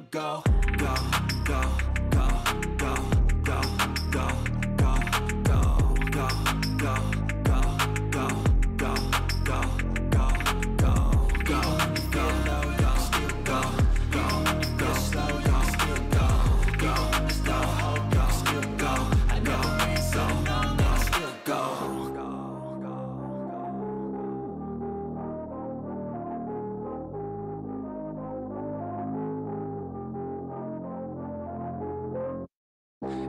go, go, go,